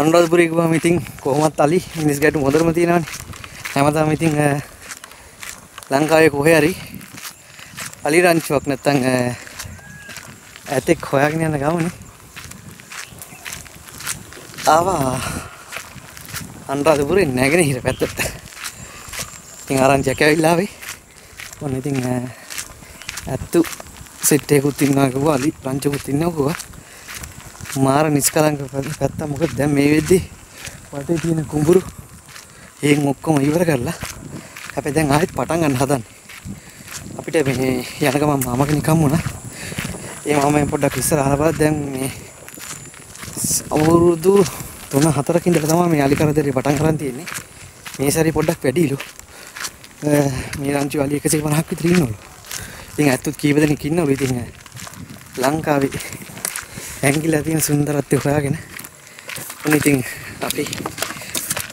අනුරාධපුරේ ගිහම ඉතින් කොහොමත් අලි මිනිස් ගැටුම් හොඳටම තියෙනවානේ. හැමදාම ඉතින් ලංකාවේ කොහේ හරි අලි රංචුවක් නැත්තම් ඇතෙක් හොයාගෙන යන ගමනේ ආවා අනුරාධපුරේ නැගෙනහිර පැත්තට. ඉතින් ආරංචියක් ඇවිල්ලා ආවේ. ඔන්න ඉතින් ඇත්තු සෙට් එකකුත් ඉන්නවා කිව්වා අලි රංචුකුත් ඉන්නවා කිව්වා. මාර නිස්කලංක පැත්ත මොකද දැන් මේ වෙද්දි වටේ තියෙන කුඹුරු ඒන් ඔක්කොම ඉවර කරලා අපි දැන් ආයෙත් පටන් ගන්න හදන්නේ. අපිට මේ යන ගමන් මාම කෙනෙක් හම්බුණා. ඒ මාමෙන් පොඩ්ඩක් ඉස්සර අහලා බලද්දි දැන් මේ අවුරුදු 3 4කින් ඉඳලා තමයි මේ අලි කරදරේ පටන් ගන්න තියෙන්නේ. මේ සැරේ පොඩ්ඩක් වැඩිලු. මේ රංචු අලි 150ක් විතර ඉන්නවලු. ඉතින් ඇත්තත් කීප දෙනෙක් ඉන්නවලු. ඉතින් ලංකාවේ ඇංගිලා තියෙන සුන්දරත්වය හොයාගෙන උන් ඉතින් අපි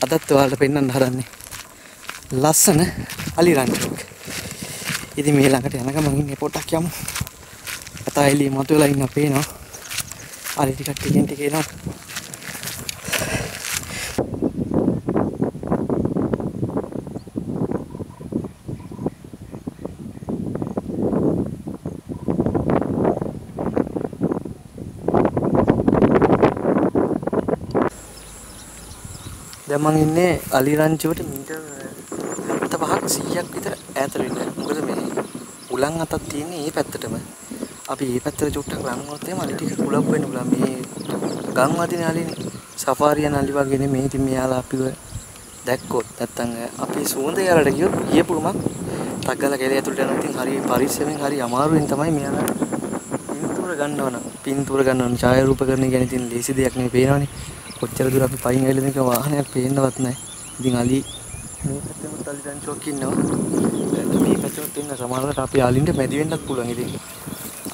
අදත් ඔයාලට පෙන්වන්න හදන්නේ ලස්සන අලි රංචුවක්. ඉතින් මේ ළඟට යන ගමන් ඉන්නේ පොඩ්ඩක් යමු. කතා එළිය මතුවලා ඉන්න පේනවා. අලි ටිකක් ටිකෙන් ටික එනවා. දැන් මං ඉන්නේ අලි රංචුවට මීටර් 75ක් 100ක් විතර ඈත වෙන්න. මොකද මේ උලන් අතක් තියෙන්නේ මේ පැත්තටම. අපි මේ පැත්තට චුට්ටක් ලං වුණොත් එහෙම අලි ටික කුලප් වෙන්න පුළුවන්. මේ ගම් වදින අලිනේ සෆාරියන් අලි වගේ නෙමෙයි. ඉතින් මෙයාලා අපිව දැක්කොත් නැත්තම් අපි සුවඳ යාලට ගියොත් ගියපුරුමක් තග්ගල කෙලේ ඇතුළට යනවා. ඉතින් හරි පරිස්සමෙන් හරි අමාරුවෙන් තමයි මෙයාලා පින්තූර ගන්නවන. පින්තූර ගන්නවන ඡායාරූපකරණය ගැන ඉතින් ලේසි දෙයක් නෙවෙයි පේනවනේ. කොච්චර දුර අපි පයින් ඇවිල්ලා මේක වාහනයක් පේන්නවත් නැහැ. ඉතින් අලි මේ පැත්තෙම අලි දන්චෝක් ඉන්නවා. මේ පැත්තෙම ඉන්න සමහරවිට අපි අලින්ට මැදි වෙන්නත් පුළුවන් ඉතින්.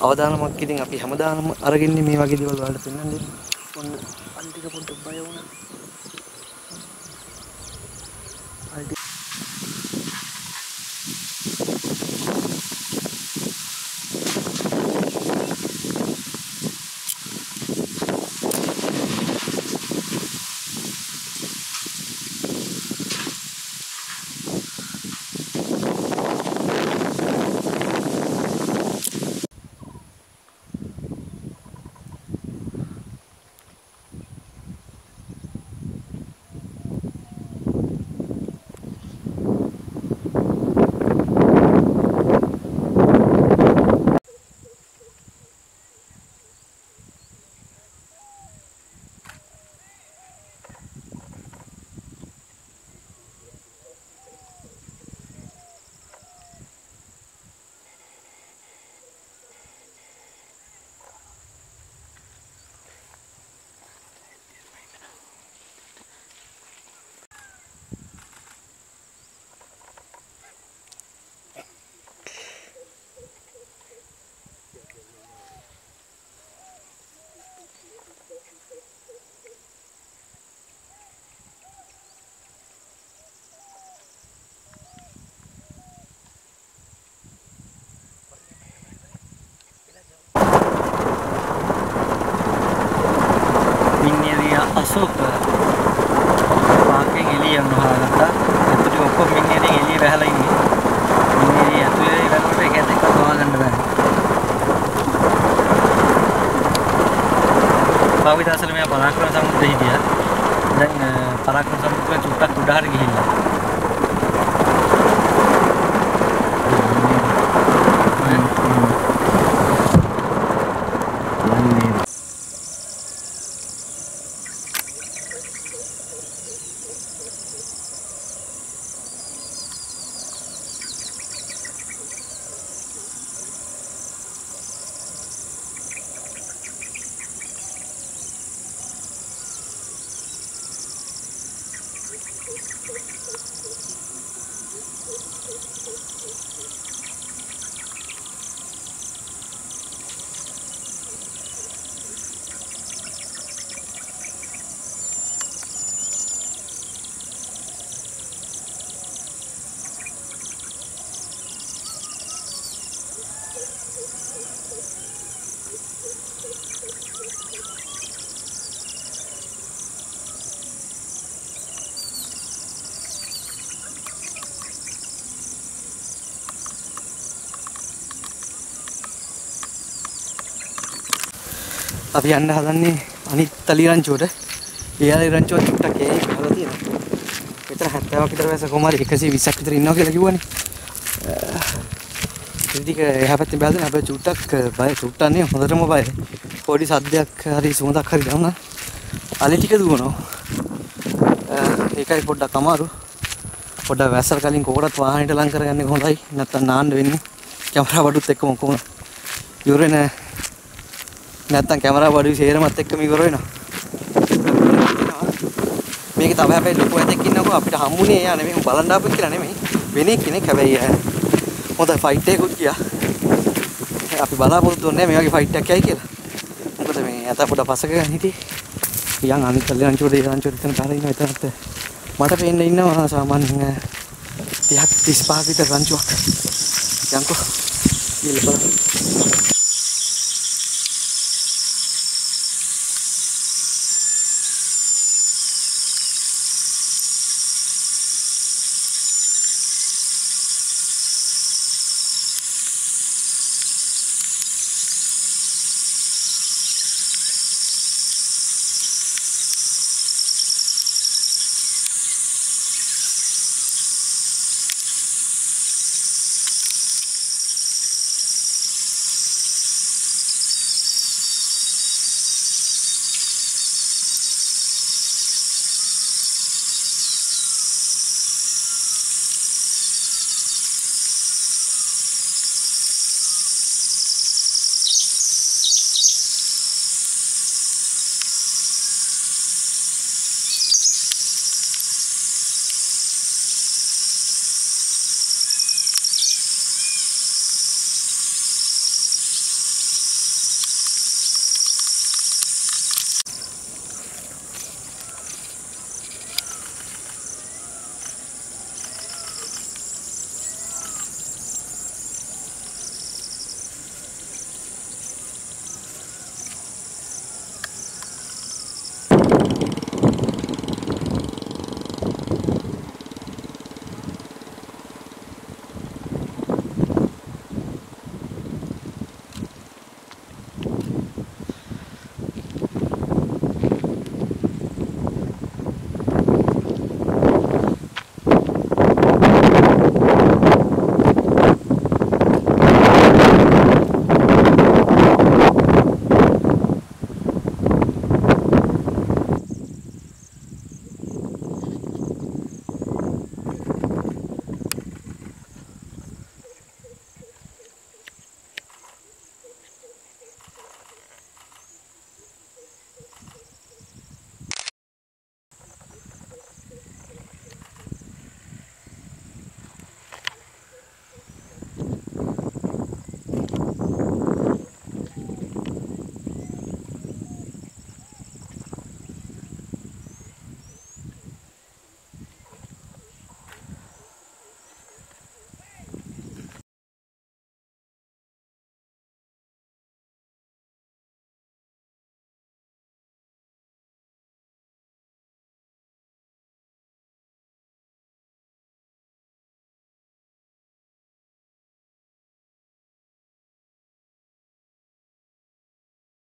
අවදානමක් ඉතින් අපි හැමදාම අරගෙන මේ වගේ දේවල් වලට පෙන්වන්නේ. ඔන්න අලි ටික පොඩ්ඩක් බය වුණා. පාවිදාසල මෙයා පරාක්‍රම සමුද්‍රේ හිටියා. දැන් අ, පරාක්‍රම සමුද්‍රේ චුට්ටක් උඩ හරි ගිහිල්ලා. අපි යන්න හදන්නේ අනිත් තලි රංචුවට. ඒ අලි රංචුව චුට්ටක් ඒ හදලා තියෙනවා. මෙතන 70ක් විතර වැස කොහමද 120ක් විතර ඉන්නවා කියලා කිව්වනේ. ඉතින් එහා පැත්තේ බැලුවා අපේ චුට්ටක් බය චුට්ටක් නේ හොඳටම බය. පොඩි සද්දයක් හරි සුවඳක් හරි දැනුණා. අලි ටික දුවනවා. ඒකයි පොඩ්ඩක් අමාරු. පොඩ්ඩක් වැස්සර කලින් කොකටත් වාහනේට ලං කරගන්නේ හොඳයි. නැත්තම් නාන්න වෙන්නේ. කැමරා බඩුත් එක්කම කොහොම ඉවර වෙන නැත්තම් කැමරා බඩුයි සේරමත් එක්කම ඉවර වෙනවා. මේක තව හැබැයි ලොකු ඇතෙක් ඉන්නකෝ අපිට හම්බුනේ එයා නෙමෙයි බලන් ආපු කියලා නෙමෙයි. වෙන කෙනෙක් හැබැයි හොඳ ෆයිට් එකකුත් ගියා. අපි බලාපොරොත්තු වෙන්නේ මේ වගේ ෆයිට් එකක් යයි කියලා. මොකද මේ ඇත පොඩ පසක ගන්න හිටියේ. යන් අනිත් ලංචුවට ඒ ලංචුවට එතන කාලා ඉන්නවා එතනත් මට පේන්න ඉන්නවා සාමාන්‍යයෙන් 30ක් 35ක් විතර රංචුවක් යන්කෝ ඉල්ල බලන්න